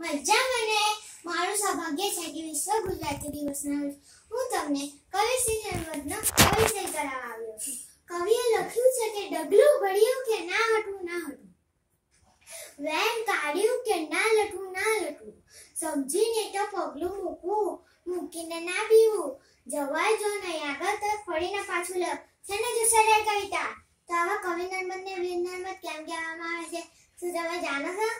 મજા મને મારું સૌભાગ્ય છે કે વિશ્વ ગુજરાતી દિવસના રોજ હું તમને કવિ નર્મદનો પરિચય કરાવવા આવ્યો છું. કવિએ લખ્યું છે કે ડગલું ભળ્યું કે ના હટવું ના હટવું. વેન કાઢ્યું કે ના લટવું ના લટવું. સમજીને તો પગલું મૂકવું, મૂકીને ના પીવું જવાય જો નહીં, આગળ તો ફળીને પાછું લ. છે ને જો સરળ કવિતા? તો આવા કવિ નર્મદને, વીર નર્મદ કેમ કહેવામાં આવે છે? શું તમે જાણો છો?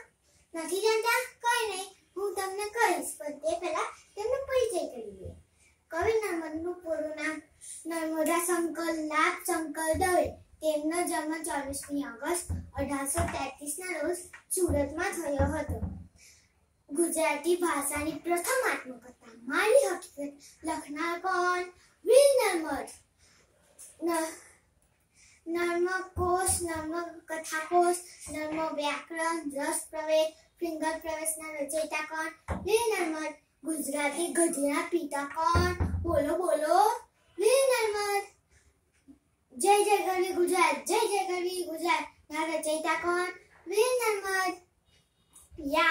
નથી જાણતા? કઈ હું તમને કહીશ, પણ તે પહેલા તેમનો પરિચય કરી કવિ નર્મદનું પૂરું નામ નર્મદા શંકર લાભ શંકર દવે. તેમનો જન્મ ચોવીસમી ઓગસ્ટ અઢારસો તેત્રીસ ના રોજ સુરતમાં થયો હતો. ગુજરાતી ભાષાની પ્રથમ આત્મકથા મારી હકીકત લખનાર કોણ? વીર નર્મદ. ન- નર્મકોશ નર્મ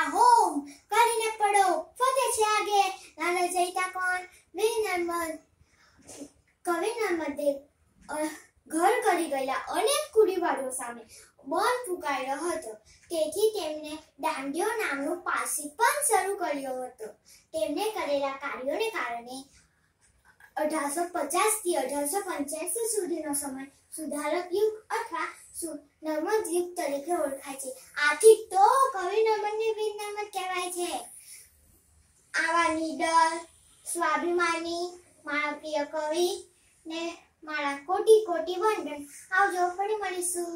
હોમ કરીને પડો ફતે છે આગે ના કોણ વીર નર્મદ કવિ નર્મદે અ, ઘર કરી ગયેલા અનેક કુડીવાળો સામે બંધ ફૂંકાયો હતો. તેથી તેમને દાંડિયો નામનો પાસી પણ શરૂ કર્યો હતો. તેમને કરેલા કાર્યોને કારણે અઢારસો પચાસથી અઢારસો પંચ્યાસી સુધીનો સમય સુધારક યુગ અથવા નર્મદ યુગ તરીકે ઓળખાય છે. આથી તો કવિ નર્મદને વીર નર્મદ કહેવાય છે. આવા નિડર, સ્વાભિમાની, મારા પ્રિય કવિ ને મારા કોટી કોટી વંદન. આવજો ફરી મળીશું.